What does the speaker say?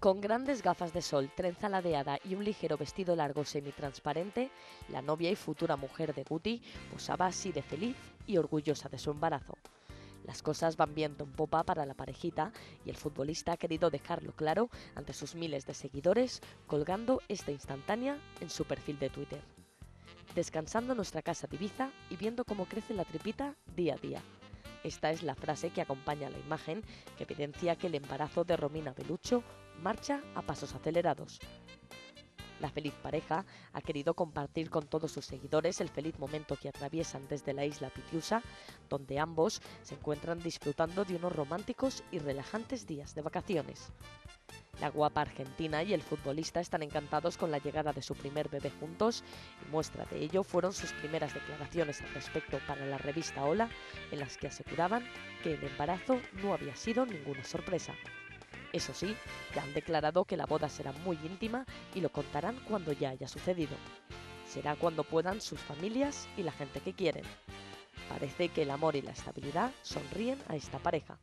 Con grandes gafas de sol, trenza ladeada y un ligero vestido largo semitransparente, la novia y futura mujer de Guti posaba así de feliz y orgullosa de su embarazo. Las cosas van viento en popa para la parejita y el futbolista ha querido dejarlo claro ante sus miles de seguidores colgando esta instantánea en su perfil de Twitter. Descansando en nuestra casa de Ibiza y viendo cómo crece la tripita día a día. Esta es la frase que acompaña la imagen que evidencia que el embarazo de Romina Belucho marcha a pasos acelerados. La feliz pareja ha querido compartir con todos sus seguidores el feliz momento que atraviesan desde la isla Pitiusa, donde ambos se encuentran disfrutando de unos románticos y relajantes días de vacaciones. La guapa argentina y el futbolista están encantados con la llegada de su primer bebé juntos y muestra de ello fueron sus primeras declaraciones al respecto para la revista Hola, en las que aseguraban que el embarazo no había sido ninguna sorpresa. Eso sí, ya han declarado que la boda será muy íntima y lo contarán cuando ya haya sucedido. Será cuando puedan sus familias y la gente que quieren. Parece que el amor y la estabilidad sonríen a esta pareja.